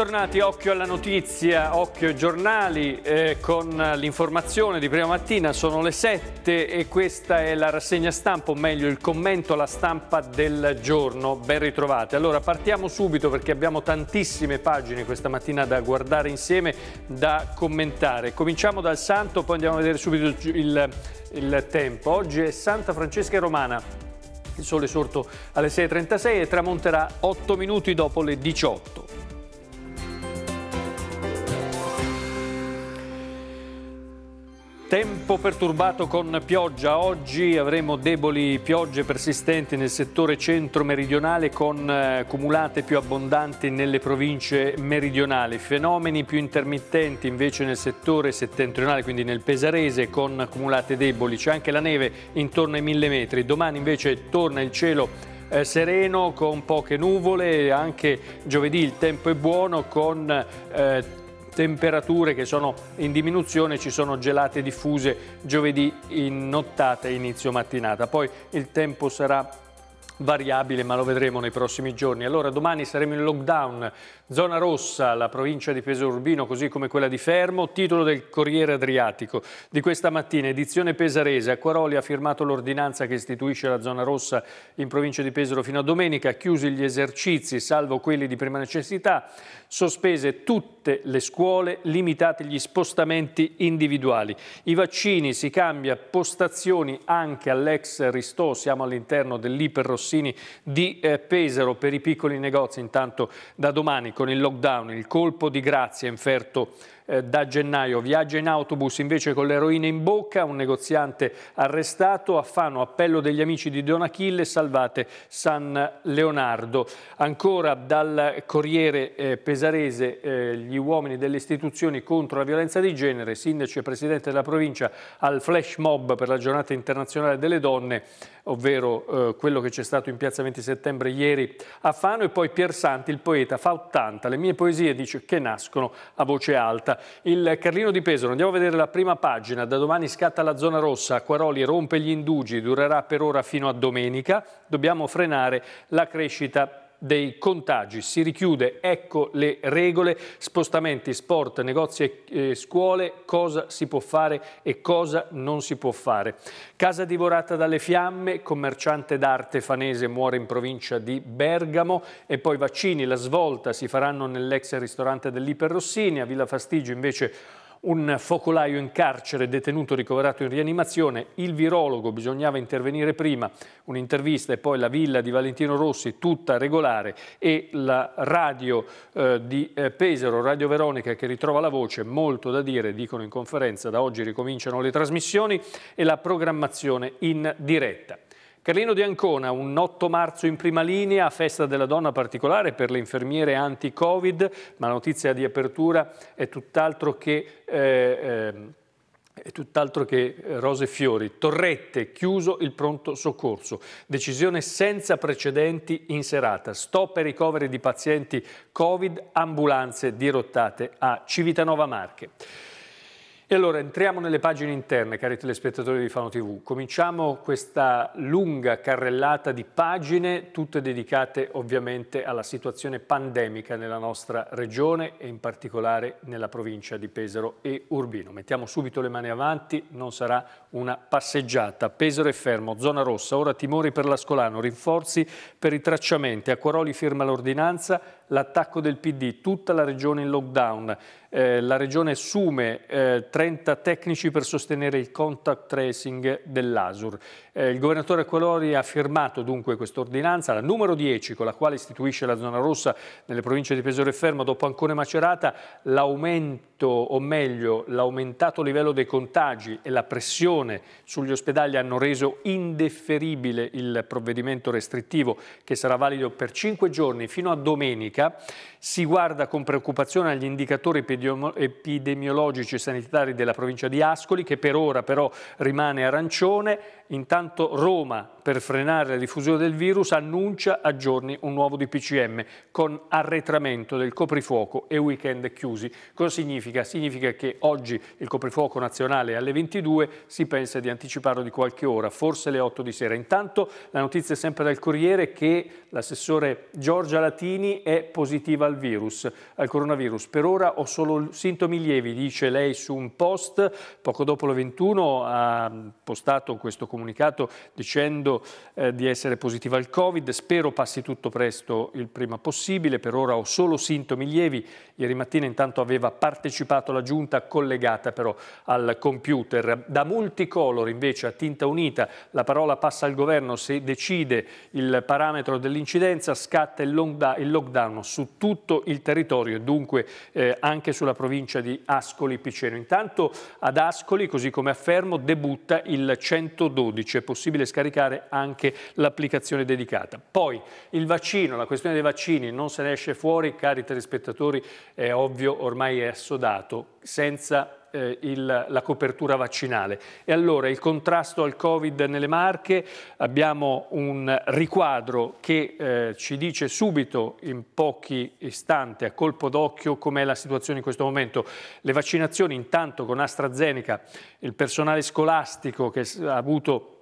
Bentornati, occhio alla notizia, occhio ai giornali eh, con l'informazione di prima mattina, sono le 7 e questa è la rassegna stampa, o meglio il commento alla stampa del giorno, ben ritrovate. Allora partiamo subito perché abbiamo tantissime pagine questa mattina da guardare insieme, da commentare. Cominciamo dal santo, poi andiamo a vedere subito il, il tempo. Oggi è Santa Francesca Romana, il sole sorto alle 6.36 e tramonterà 8 minuti dopo le 18. Tempo perturbato con pioggia. Oggi avremo deboli piogge persistenti nel settore centro-meridionale con eh, cumulate più abbondanti nelle province meridionali. Fenomeni più intermittenti invece nel settore settentrionale, quindi nel Pesarese, con cumulate deboli. C'è anche la neve intorno ai mille metri. Domani invece torna il cielo eh, sereno con poche nuvole, anche giovedì il tempo è buono con eh, temperature che sono in diminuzione, ci sono gelate diffuse giovedì in nottata e inizio mattinata. Poi il tempo sarà variabile ma lo vedremo nei prossimi giorni. Allora domani saremo in lockdown, zona rossa, la provincia di Pesaro Urbino così come quella di Fermo, titolo del Corriere Adriatico. Di questa mattina, edizione pesarese, Acquaroli ha firmato l'ordinanza che istituisce la zona rossa in provincia di Pesaro fino a domenica, chiusi gli esercizi salvo quelli di prima necessità, sospese tutte le scuole, limitati gli spostamenti individuali. I vaccini si cambia postazioni anche all'ex Ristò, siamo all'interno dell'Iper Rossini di eh, Pesaro. Per i piccoli negozi, intanto da domani con il lockdown, il colpo di grazia inferto eh, da gennaio. Viaggia in autobus invece con l'eroina in bocca, un negoziante arrestato, a Fano appello degli amici di Don Achille, salvate San Leonardo. Ancora dal Corriere eh, Pesarese eh, gli uomini delle istituzioni contro la violenza di genere, sindaco e presidente della provincia al flash mob per la giornata internazionale delle donne, ovvero eh, quello che c'è stato in piazza 20 settembre ieri a Fano e poi Pier Santi, il poeta, fa 80, le mie poesie dice che nascono a voce alta. Il Carlino di Pesaro, andiamo a vedere la prima pagina, da domani scatta la zona rossa, Acquaroli rompe gli indugi, durerà per ora fino a domenica, dobbiamo frenare la crescita dei contagi. Si richiude, ecco le regole, spostamenti, sport, negozi e scuole, cosa si può fare e cosa non si può fare. Casa divorata dalle fiamme, commerciante d'arte fanese muore in provincia di Bergamo e poi vaccini, la svolta si faranno nell'ex ristorante dell'Iper Rossini, a Villa Fastigio invece un focolaio in carcere, detenuto ricoverato in rianimazione, il virologo, bisognava intervenire prima, un'intervista e poi la villa di Valentino Rossi, tutta regolare, e la radio eh, di eh, Pesaro, Radio Veronica, che ritrova la voce, molto da dire, dicono in conferenza, da oggi ricominciano le trasmissioni e la programmazione in diretta. Carlino di Ancona, un 8 marzo in prima linea, festa della donna particolare per le infermiere anti-Covid, ma la notizia di apertura è tutt'altro che... Eh, eh, è tutt'altro che rose e fiori. Torrette, chiuso il pronto soccorso. Decisione senza precedenti in serata. Stop ai ricoveri di pazienti Covid, ambulanze dirottate a Civitanova Marche. E allora entriamo nelle pagine interne, cari telespettatori di Fano TV. Cominciamo questa lunga carrellata di pagine, tutte dedicate ovviamente alla situazione pandemica nella nostra regione e in particolare nella provincia di Pesaro e Urbino. Mettiamo subito le mani avanti, non sarà una passeggiata. Pesaro è fermo, zona rossa, ora timori per l'Ascolano, rinforzi per i tracciamenti. Acquaroli firma l'ordinanza, l'attacco del PD, tutta la regione in lockdown. Eh, la regione assume eh, 30 tecnici per sostenere il contact tracing dell'ASUR. Eh, il governatore Qualori ha firmato dunque questa ordinanza, la numero 10, con la quale istituisce la zona rossa nelle province di Pesaro e Fermo dopo Ancona e Macerata, l'aumento, o meglio, l'aumentato livello dei contagi e la pressione sugli ospedali hanno reso indifferibile il provvedimento restrittivo che sarà valido per 5 giorni fino a domenica. Si guarda con preoccupazione agli indicatori epidemiologici e sanitari della provincia di Ascoli, che per ora però rimane arancione Intanto Roma, per frenare la diffusione del virus, annuncia a giorni un nuovo DPCM con arretramento del coprifuoco e weekend chiusi. Cosa significa? Significa che oggi il coprifuoco nazionale è alle 22, si pensa di anticiparlo di qualche ora, forse alle 8 di sera. Intanto la notizia è sempre dal Corriere che l'assessore Giorgia Latini è positiva al virus, al coronavirus. Per ora ho solo sintomi lievi, dice lei su un post. Poco dopo le 21 ha postato questo comunicato dicendo eh, di essere positiva al Covid. Spero passi tutto presto il prima possibile. Per ora ho solo sintomi lievi. Ieri mattina intanto aveva partecipato alla giunta collegata però al computer. Da multicolor invece a tinta unita la parola passa al governo se decide il parametro dell'incidenza scatta il lockdown su tutto il territorio e dunque eh, anche sulla provincia di Ascoli Piceno. Intanto ad Ascoli, così come affermo, debutta il 112, è possibile scaricare anche l'applicazione dedicata. Poi il vaccino, la questione dei vaccini non se ne esce fuori, cari telespettatori, è ovvio, ormai è assodato, senza eh, il, la copertura vaccinale. E allora il contrasto al Covid nelle Marche, abbiamo un riquadro che eh, ci dice subito in pochi istanti a colpo d'occhio com'è la situazione in questo momento. Le vaccinazioni intanto con AstraZeneca, il personale scolastico che ha avuto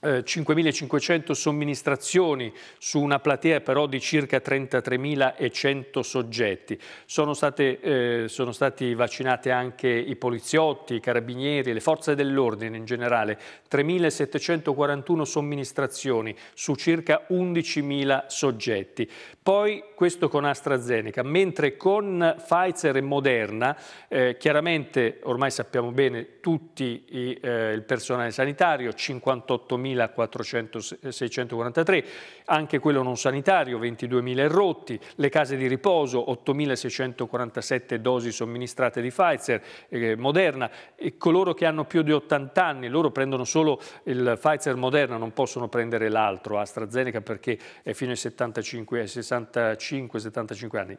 5.500 eh, somministrazioni su una platea però di circa 33.100 soggetti. Sono, state, eh, sono, stati vaccinati anche i poliziotti, i carabinieri, le forze dell'ordine in generale. 3.741 somministrazioni su circa 11.000 soggetti. Poi questo con AstraZeneca, mentre con Pfizer e Moderna, eh, chiaramente ormai sappiamo bene tutti i, eh, il personale sanitario, 58.000 22.643, anche quello non sanitario 22.000 rotti, le case di riposo 8.647 dosi somministrate di Pfizer, eh, Moderna e coloro che hanno più di 80 anni, loro prendono solo il Pfizer Moderna, non possono prendere l'altro AstraZeneca perché è fino ai 65-75 anni.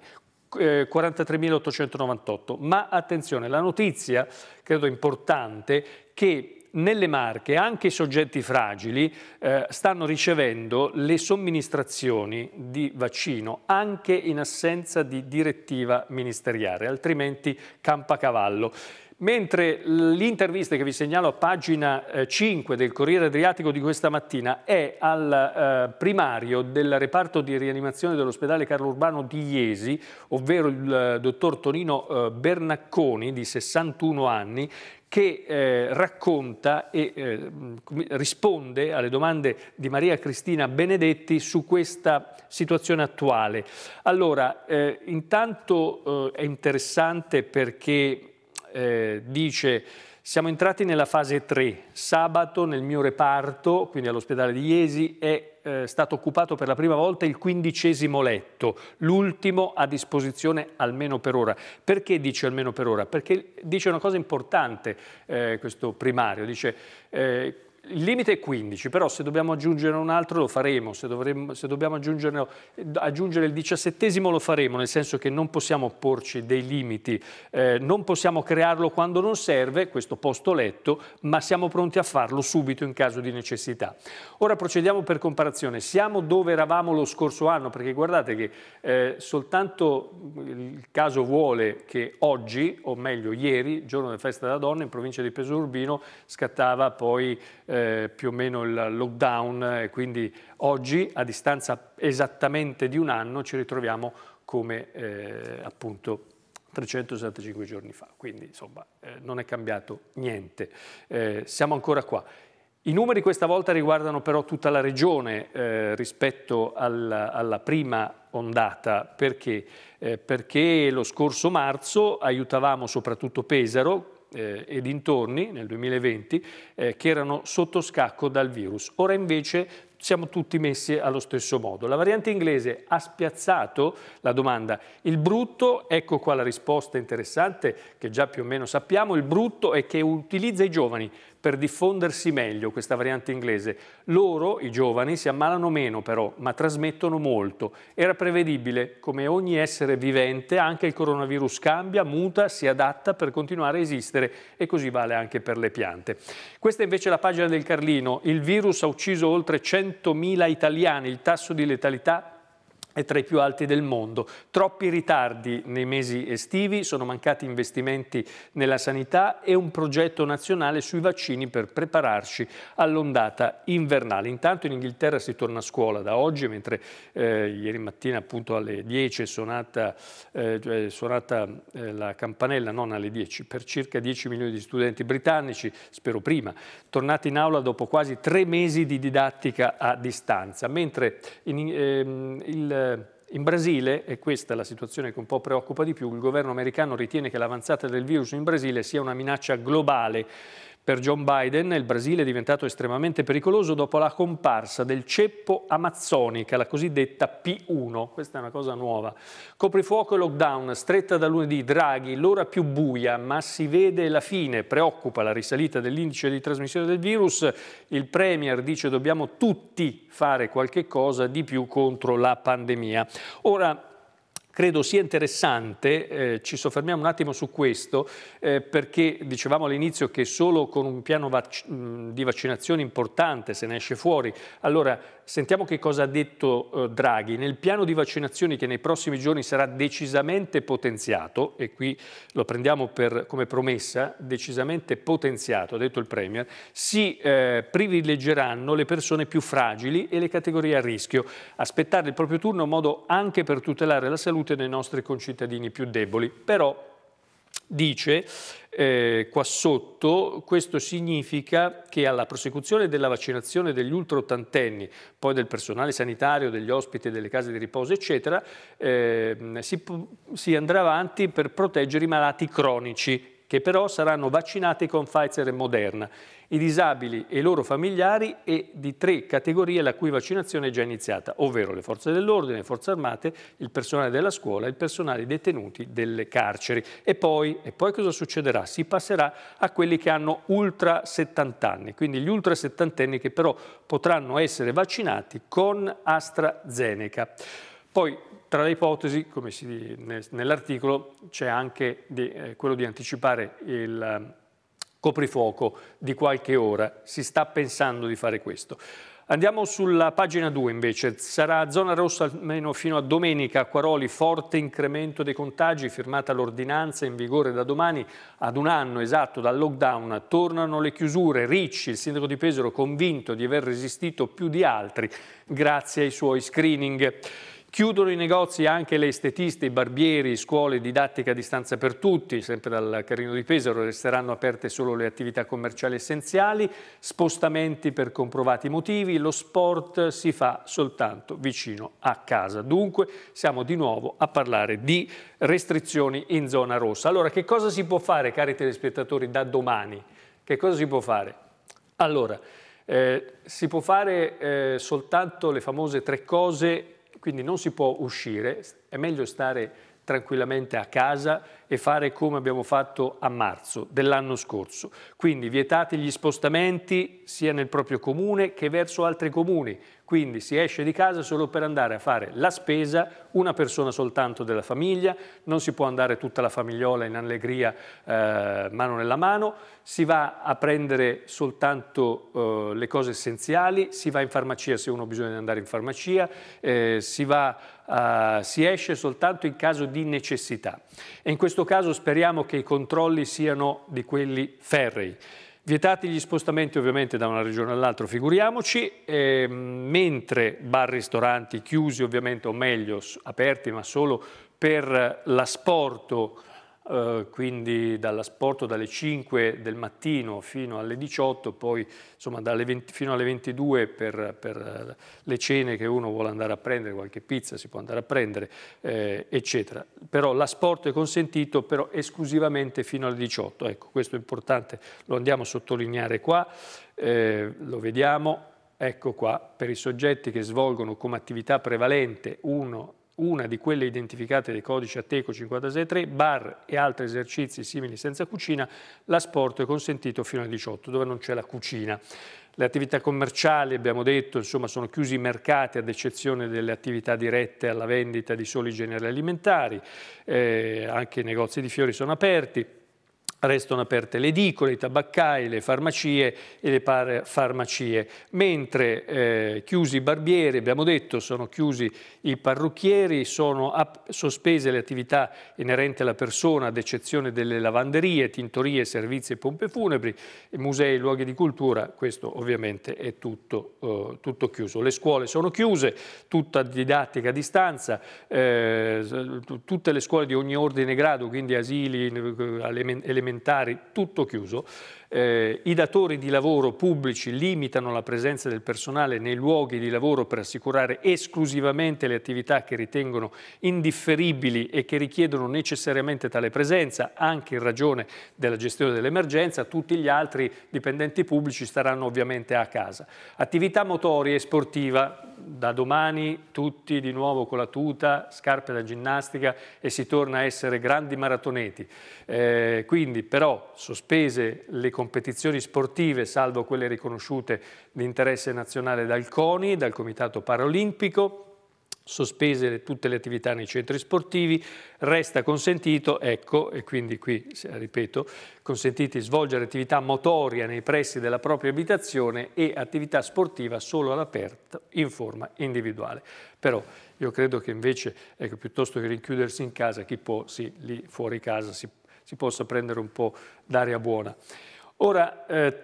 43.898, ma attenzione, la notizia credo importante che nelle Marche anche i soggetti fragili eh, stanno ricevendo le somministrazioni di vaccino anche in assenza di direttiva ministeriale, altrimenti campa cavallo. Mentre l'intervista che vi segnalo a pagina 5 eh, del Corriere Adriatico di questa mattina è al eh, primario del reparto di rianimazione dell'ospedale Carlo Urbano di Iesi, ovvero il eh, dottor Tonino Bernacconi di 61 anni, che eh, racconta e eh, risponde alle domande di Maria Cristina Benedetti su questa situazione attuale. Allora, eh, intanto è interessante perché eh, dice siamo entrati nella fase 3, sabato nel mio reparto, quindi all'ospedale di Iesi, è eh, stato occupato per la prima volta il quindicesimo letto, l'ultimo a disposizione almeno per ora. Perché dice almeno per ora? Perché dice una cosa importante eh, questo primario, dice eh, il limite è 15, però se dobbiamo aggiungere un altro lo faremo, se, dovremmo, se dobbiamo aggiungere il diciassettesimo lo faremo, nel senso che non possiamo porci dei limiti, eh, non possiamo crearlo quando non serve, questo posto letto, ma siamo pronti a farlo subito in caso di necessità. Ora procediamo per comparazione, siamo dove eravamo lo scorso anno, perché guardate che eh, soltanto il caso vuole che oggi, o meglio ieri, giorno della festa della donna, in provincia di Pesaro Urbino, scattava poi eh, più o meno il lockdown e quindi oggi a distanza esattamente di un anno ci ritroviamo come eh, appunto 365 giorni fa, quindi insomma eh, non è cambiato niente, eh, siamo ancora qua. I numeri questa volta riguardano però tutta la regione eh, rispetto alla, alla, prima ondata, perché? Eh, perché lo scorso marzo aiutavamo soprattutto Pesaro, eh, e dintorni nel 2020 eh, che erano sotto scacco dal virus. Ora invece siamo tutti messi allo stesso modo. La variante inglese ha spiazzato la domanda. Il brutto, ecco qua la risposta interessante che già più o meno sappiamo, il brutto è che utilizza i giovani per diffondersi meglio questa variante inglese. Loro, i giovani, si ammalano meno però, ma trasmettono molto. Era prevedibile, come ogni essere vivente, anche il coronavirus cambia, muta, si adatta per continuare a esistere e così vale anche per le piante. Questa è invece la pagina del Carlino. Il virus ha ucciso oltre 100.000 italiani, il tasso di letalità è tra i più alti del mondo. Troppi ritardi nei mesi estivi, sono mancati investimenti nella sanità e un progetto nazionale sui vaccini per prepararci all'ondata invernale. Intanto in Inghilterra si torna a scuola da oggi, mentre eh, ieri mattina appunto alle 10 è suonata, eh, cioè, suonata eh, la campanella, non alle 10, per circa 10 milioni di studenti britannici, spero prima, tornati in aula dopo quasi tre mesi di didattica a distanza, mentre in, ehm, il in Brasile, e questa è la situazione che un po' preoccupa di più, il governo americano ritiene che l'avanzata del virus in Brasile sia una minaccia globale per John Biden il Brasile è diventato estremamente pericoloso dopo la comparsa del ceppo amazzonica, la cosiddetta P1. Questa è una cosa nuova. Coprifuoco e lockdown, stretta da lunedì, Draghi, l'ora più buia, ma si vede la fine. Preoccupa la risalita dell'indice di trasmissione del virus. Il Premier dice dobbiamo tutti fare qualche cosa di più contro la pandemia. Ora, Credo sia interessante, eh, ci soffermiamo un attimo su questo, eh, perché dicevamo all'inizio che solo con un piano vac di vaccinazione importante se ne esce fuori. Allora, sentiamo che cosa ha detto eh, Draghi. Nel piano di vaccinazioni che nei prossimi giorni sarà decisamente potenziato, e qui lo prendiamo per, come promessa, decisamente potenziato, ha detto il Premier, si eh, privilegeranno le persone più fragili e le categorie a rischio. Aspettare il proprio turno è un modo anche per tutelare la salute dei nostri concittadini più deboli. Però dice eh, qua sotto, questo significa che alla prosecuzione della vaccinazione degli ultraottantenni, poi del personale sanitario, degli ospiti delle case di riposo, eccetera, eh, si, si andrà avanti per proteggere i malati cronici che però saranno vaccinati con Pfizer e Moderna, i disabili e i loro familiari e di tre categorie la cui vaccinazione è già iniziata, ovvero le forze dell'ordine, le forze armate, il personale della scuola e il personale detenuti delle carceri. E poi, e poi cosa succederà? Si passerà a quelli che hanno ultra 70 anni, quindi gli ultra 70 anni che però potranno essere vaccinati con AstraZeneca. Poi tra le ipotesi, come si dice nell'articolo, c'è anche di, eh, quello di anticipare il eh, coprifuoco di qualche ora. Si sta pensando di fare questo. Andiamo sulla pagina 2 invece, sarà zona rossa almeno fino a domenica, Quaroli, forte incremento dei contagi, firmata l'ordinanza in vigore da domani ad un anno esatto dal lockdown, tornano le chiusure, Ricci, il sindaco di Pesaro, convinto di aver resistito più di altri grazie ai suoi screening. Chiudono i negozi anche le estetiste, i barbieri, scuole, didattica a distanza per tutti, sempre dal Carino di Pesaro resteranno aperte solo le attività commerciali essenziali, spostamenti per comprovati motivi, lo sport si fa soltanto vicino a casa. Dunque siamo di nuovo a parlare di restrizioni in zona rossa. Allora che cosa si può fare cari telespettatori da domani? Che cosa si può fare? Allora, eh, si può fare eh, soltanto le famose tre cose quindi non si può uscire, è meglio stare tranquillamente a casa e fare come abbiamo fatto a marzo dell'anno scorso. Quindi vietati gli spostamenti sia nel proprio comune che verso altri comuni, quindi si esce di casa solo per andare a fare la spesa, una persona soltanto della famiglia, non si può andare tutta la famigliola in allegria eh, mano nella mano, si va a prendere soltanto eh, le cose essenziali, si va in farmacia se uno ha bisogno di andare in farmacia, eh, si, va, si esce soltanto in caso di necessità. E in questo caso speriamo che i controlli siano di quelli ferrei. Vietati gli spostamenti ovviamente da una regione all'altra, figuriamoci, eh, mentre bar, ristoranti chiusi ovviamente, o meglio aperti ma solo per l'asporto eh, quindi dall'asporto dalle 5 del mattino fino alle 18, poi insomma 20, fino alle 22 per, per, eh, le cene che uno vuole andare a prendere, qualche pizza si può andare a prendere, eh, eccetera. Però l'asporto è consentito però esclusivamente fino alle 18, ecco questo è importante, lo andiamo a sottolineare qua, eh, lo vediamo, ecco qua, per i soggetti che svolgono come attività prevalente uno una di quelle identificate dai codici Ateco 563, bar e altri esercizi simili senza cucina, l'asporto è consentito fino alle 18, dove non c'è la cucina. Le attività commerciali, abbiamo detto, insomma, sono chiusi i mercati ad eccezione delle attività dirette alla vendita di soli generi alimentari, eh, anche i negozi di fiori sono aperti, Restano aperte le edicole, i tabaccai, le farmacie e le farmacie, mentre eh, chiusi i barbieri, abbiamo detto, sono chiusi i parrucchieri, sono sospese le attività inerenti alla persona, ad eccezione delle lavanderie, tintorie, servizi e pompe funebri, musei, luoghi di cultura, questo ovviamente è tutto, uh, tutto chiuso. Le scuole sono chiuse, tutta didattica a distanza, eh, tutte le scuole di ogni ordine e grado, quindi asili, elementari, elementari, tutto chiuso. Eh, I datori di lavoro pubblici limitano la presenza del personale nei luoghi di lavoro per assicurare esclusivamente le attività che ritengono indifferibili e che richiedono necessariamente tale presenza, anche in ragione della gestione dell'emergenza. Tutti gli altri dipendenti pubblici staranno ovviamente a casa. Attività motoria e sportiva, da domani tutti di nuovo con la tuta, scarpe da ginnastica e si torna a essere grandi maratoneti. Eh, quindi però sospese le competizioni sportive, salvo quelle riconosciute di interesse nazionale dal CONI, dal Comitato Paralimpico, sospese tutte le attività nei centri sportivi, resta consentito, ecco, e quindi qui, ripeto, consentiti svolgere attività motoria nei pressi della propria abitazione e attività sportiva solo all'aperto in forma individuale. Però io credo che invece, ecco, piuttosto che rinchiudersi in casa, chi può, sì, lì fuori casa si, si possa prendere un po' d'aria buona. Ora, eh,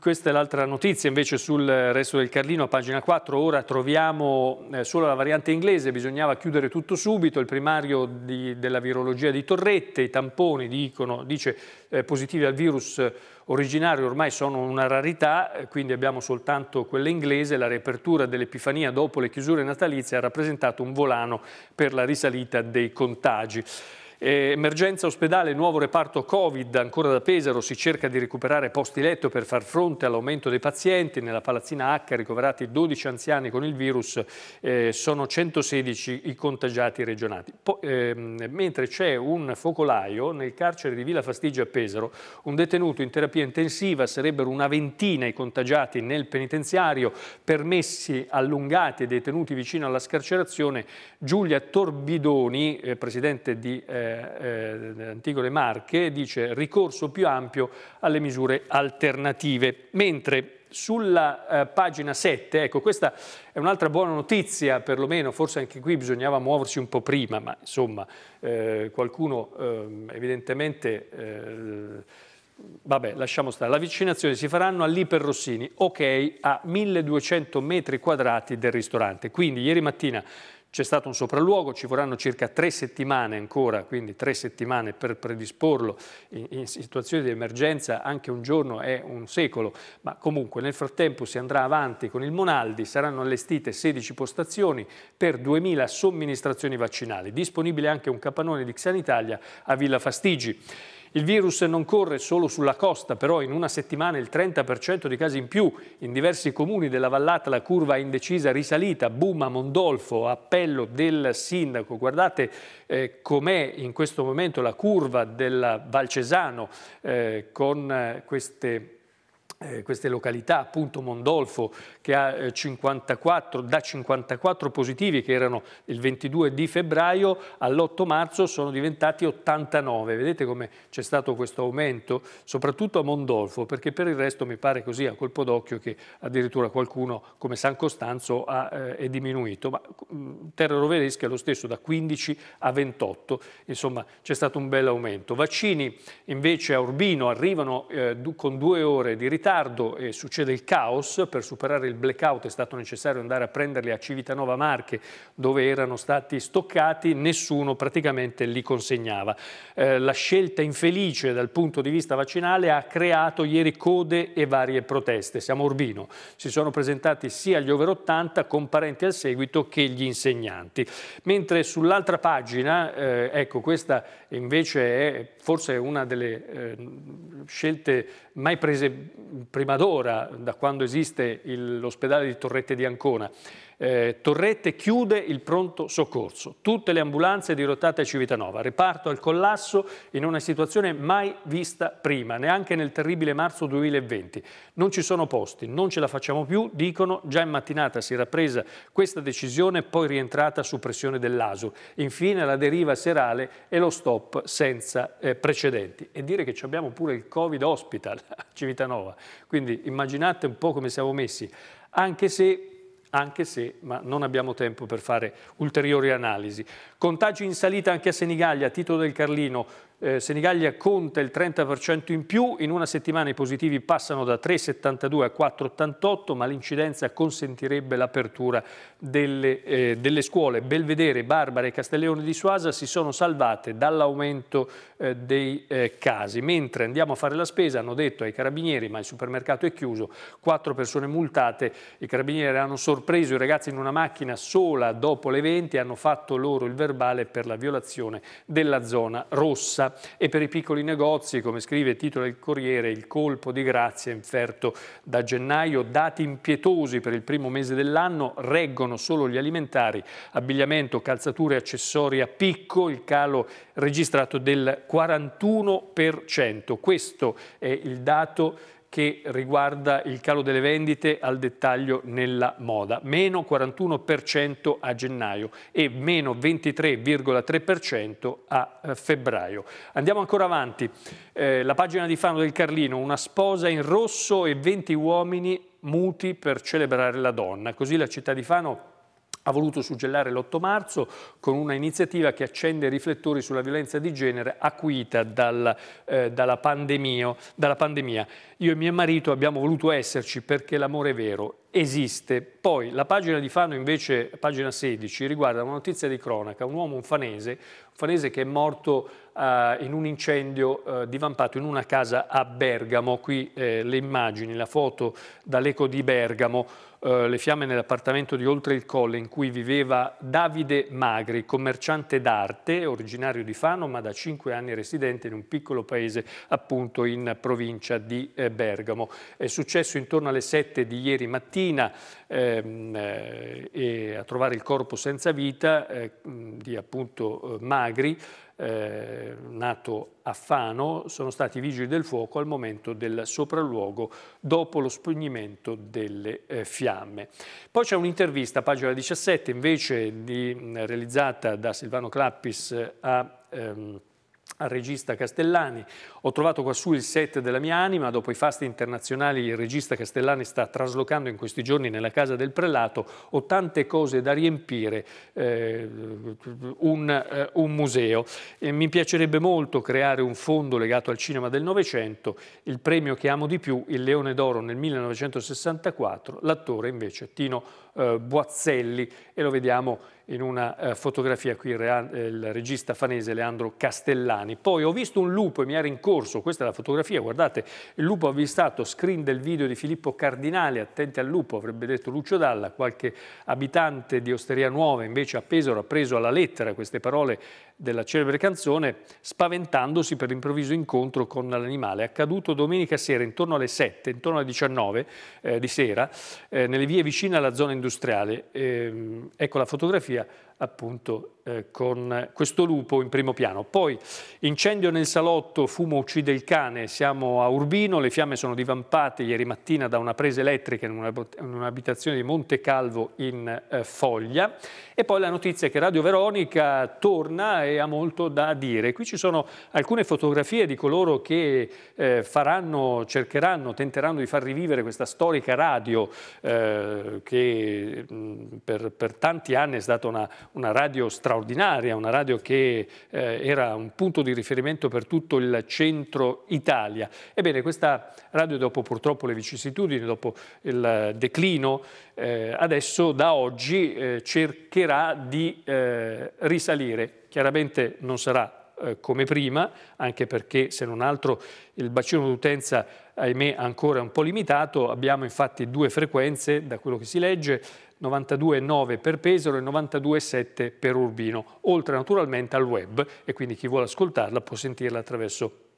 questa è l'altra notizia invece sul resto del Carlino, a pagina 4, ora troviamo eh, solo la variante inglese, bisognava chiudere tutto subito, il primario di, della virologia di Torrette, i tamponi dicono, dice eh, positivi al virus originario ormai sono una rarità, eh, quindi abbiamo soltanto quella inglese, la riapertura dell'Epifania dopo le chiusure natalizie ha rappresentato un volano per la risalita dei contagi. Eh, emergenza ospedale, nuovo reparto Covid, ancora da Pesaro, si cerca di recuperare posti letto per far fronte all'aumento dei pazienti. Nella palazzina H ricoverati 12 anziani con il virus, eh, sono 116 i contagiati regionati. Po ehm, mentre c'è un focolaio nel carcere di Villa Fastigia a Pesaro, un detenuto in terapia intensiva, sarebbero una ventina i contagiati nel penitenziario, permessi allungati e detenuti vicino alla scarcerazione. Giulia Torbidoni, eh, presidente di eh, eh, Antico Le Marche dice ricorso più ampio alle misure alternative, mentre sulla eh, pagina 7, ecco questa è un'altra buona notizia, perlomeno forse anche qui bisognava muoversi un po' prima, ma insomma eh, qualcuno ehm, evidentemente... Eh, vabbè, lasciamo stare. La vaccinazione si faranno all'Iper Rossini, ok, a 1200 metri quadrati del ristorante. Quindi ieri mattina c'è stato un sopralluogo, ci vorranno circa tre settimane ancora, quindi tre settimane per predisporlo in, in, situazioni di emergenza, anche un giorno è un secolo, ma comunque nel frattempo si andrà avanti con il Monaldi, saranno allestite 16 postazioni per 2000 somministrazioni vaccinali, disponibile anche un capannone di Xanitalia a Villa Fastigi. Il virus non corre solo sulla costa, però in una settimana il 30% di casi in più. In diversi comuni della vallata la curva è indecisa risalita. Buma, Mondolfo, appello del sindaco. Guardate eh, com'è in questo momento la curva del Valcesano eh, con eh, queste eh, queste località, appunto Mondolfo, che ha eh, 54, da 54 positivi che erano il 22 di febbraio all'8 marzo sono diventati 89. Vedete come c'è stato questo aumento, soprattutto a Mondolfo, perché per il resto mi pare così a colpo d'occhio che addirittura qualcuno come San Costanzo ha, eh, è diminuito, ma Terra Roveresca è lo stesso da 15 a 28, insomma c'è stato un bel aumento. Vaccini invece a Urbino arrivano eh, con due ore di ritardo ritardo e succede il caos, per superare il blackout è stato necessario andare a prenderli a Civitanova Marche dove erano stati stoccati, nessuno praticamente li consegnava. Eh, la scelta infelice dal punto di vista vaccinale ha creato ieri code e varie proteste. Siamo a Urbino, si sono presentati sia gli over 80 comparenti al seguito che gli insegnanti. Mentre sull'altra pagina, eh, ecco questa invece è forse una delle eh, scelte mai prese prima d'ora, da quando esiste l'ospedale di Torrette di Ancona. Eh, Torrette chiude il pronto soccorso. Tutte le ambulanze dirottate a Civitanova. Reparto al collasso in una situazione mai vista prima, neanche nel terribile marzo 2020. Non ci sono posti, non ce la facciamo più, dicono. Già in mattinata si era presa questa decisione, poi rientrata su pressione dell'ASU. Infine la deriva serale e lo stop senza eh, precedenti. E dire che abbiamo pure il Covid Hospital a Civitanova. Quindi immaginate un po' come siamo messi. Anche se anche se ma non abbiamo tempo per fare ulteriori analisi. Contagi in salita anche a Senigallia, titolo del Carlino, eh, Senigallia conta il 30% in più, in una settimana i positivi passano da 3,72 a 4,88, ma l'incidenza consentirebbe l'apertura delle, eh, delle, scuole. Belvedere, Barbara e Castelleone di Suasa si sono salvate dall'aumento eh, dei eh, casi. Mentre andiamo a fare la spesa, hanno detto ai carabinieri, ma il supermercato è chiuso, quattro persone multate, i carabinieri hanno sorpreso i ragazzi in una macchina sola dopo le 20 e hanno fatto loro il verbale per la violazione della zona rossa e per i piccoli negozi, come scrive il titolo del Corriere, il colpo di grazia inferto da gennaio, dati impietosi per il primo mese dell'anno, reggono solo gli alimentari, abbigliamento, calzature, accessori a picco, il calo registrato del 41%. Questo è il dato che riguarda il calo delle vendite al dettaglio nella moda, meno 41% a gennaio e meno 23,3% a eh, febbraio. Andiamo ancora avanti, eh, la pagina di Fano del Carlino, una sposa in rosso e 20 uomini muti per celebrare la donna, così la città di Fano ha voluto suggellare l'8 marzo con una iniziativa che accende i riflettori sulla violenza di genere acuita dal, eh, dalla, pandemia, dalla pandemia. Io e mio marito abbiamo voluto esserci perché l'amore è vero, esiste. Poi la pagina di Fano invece, pagina 16, riguarda una notizia di cronaca, un uomo, un fanese, un fanese che è morto uh, in un incendio uh, divampato in una casa a Bergamo, qui eh, le immagini, la foto dall'eco di Bergamo, uh, le fiamme nell'appartamento di Oltre il Colle in cui viveva Davide Magri, commerciante d'arte, originario di Fano ma da cinque anni residente in un piccolo paese appunto in provincia di eh, Bergamo. È successo intorno alle 7 di ieri mattina ehm, eh, a trovare il corpo senza vita eh, di appunto eh, Magri, eh, nato a Fano, sono stati i vigili del fuoco al momento del sopralluogo dopo lo spegnimento delle eh, fiamme. Poi c'è un'intervista, pagina 17, invece di, realizzata da Silvano Clappis a... Ehm, al regista Castellani. Ho trovato quassù il set della mia anima, dopo i fasti internazionali il regista Castellani sta traslocando in questi giorni nella casa del prelato, ho tante cose da riempire, eh, un, eh, un, museo. E mi piacerebbe molto creare un fondo legato al cinema del Novecento, il premio che amo di più, il Leone d'Oro nel 1964, l'attore invece Tino eh, Boazzelli e lo vediamo in una eh, fotografia qui il, il, regista fanese Leandro Castellani. Poi ho visto un lupo e mi ha rincorso, questa è la fotografia, guardate, il lupo avvistato, screen del video di Filippo Cardinali, attenti al lupo, avrebbe detto Lucio Dalla, qualche abitante di Osteria Nuova invece a Pesaro ha preso alla lettera queste parole della celebre canzone, spaventandosi per l'improvviso incontro con l'animale. Accaduto domenica sera, intorno alle 7, intorno alle 19 eh, di sera, eh, nelle vie vicine alla zona industriale. Eh, ecco la fotografia appunto eh, con questo lupo in primo piano. Poi incendio nel salotto, fumo uccide il cane, siamo a Urbino, le fiamme sono divampate ieri mattina da una presa elettrica in un'abitazione di Monte Calvo in eh, Foglia e poi la notizia che Radio Veronica torna e ha molto da dire. Qui ci sono alcune fotografie di coloro che eh, faranno, cercheranno, tenteranno di far rivivere questa storica radio eh, che mh, per, per tanti anni è stata una, una radio straordinaria, una radio che eh, era un punto di riferimento per tutto il centro Italia. Ebbene, questa radio dopo purtroppo le vicissitudini, dopo il declino, eh, adesso da oggi eh, cercherà di eh, risalire. Chiaramente non sarà eh, come prima, anche perché se non altro il bacino d'utenza ahimè ancora un po' limitato, abbiamo infatti due frequenze da quello che si legge, 92,9 per Pesaro e 92,7 per Urbino, oltre naturalmente al web e quindi chi vuole ascoltarla può sentirla attraverso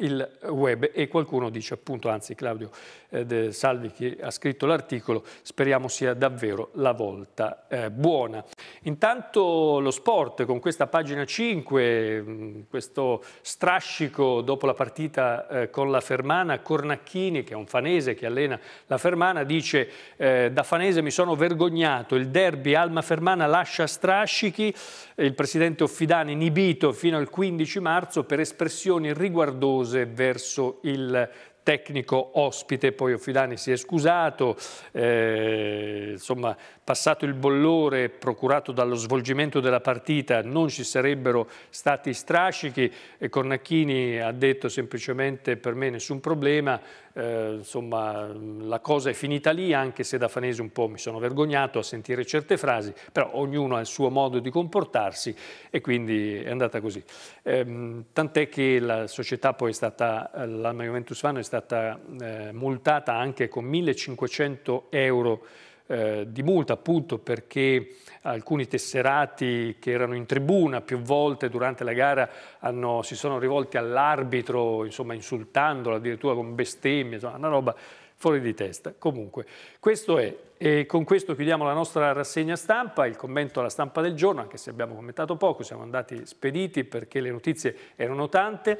il web e qualcuno dice appunto, anzi Claudio eh, Salvi che ha scritto l'articolo, speriamo sia davvero la volta eh, buona. Intanto lo sport con questa pagina 5, mh, mm, questo strascico dopo la partita eh, con la Fermana, Cornacchini che è un fanese che allena la Fermana, dice eh, da fanese mi sono vergognato, il derby Alma Fermana lascia strascichi, il presidente Offidani inibito fino al 15 marzo per espressioni riguardose verso il tecnico ospite, poi Offidani si è scusato, eh, insomma passato il bollore procurato dallo svolgimento della partita non ci sarebbero stati strascichi e Cornacchini ha detto semplicemente per me nessun problema, eh, insomma la cosa è finita lì anche se da Fanese un po' mi sono vergognato a sentire certe frasi, però ognuno ha il suo modo di comportarsi e quindi è andata così. Eh, tant'è che la società poi è stata, l'Alma Juventus Fano è stata eh, multata anche con 1500 euro eh, di multa appunto perché alcuni tesserati che erano in tribuna più volte durante la gara hanno, si sono rivolti all'arbitro insomma insultandolo addirittura con bestemmie, insomma una roba fuori di testa. Comunque, questo è. E con questo chiudiamo la nostra rassegna stampa, il commento alla stampa del giorno, anche se abbiamo commentato poco, siamo andati spediti perché le notizie erano tante.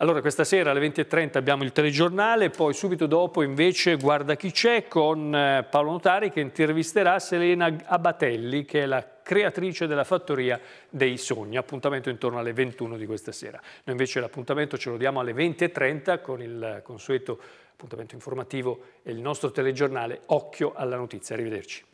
Allora, questa sera alle 20.30 abbiamo il telegiornale, poi subito dopo invece Guarda chi c'è con eh, Paolo Notari che intervisterà Selena Abatelli, che è la creatrice della Fattoria dei Sogni, appuntamento intorno alle 21 di questa sera. Noi invece l'appuntamento ce lo diamo alle 20.30 con il consueto appuntamento informativo e il nostro telegiornale Occhio alla notizia. Arrivederci.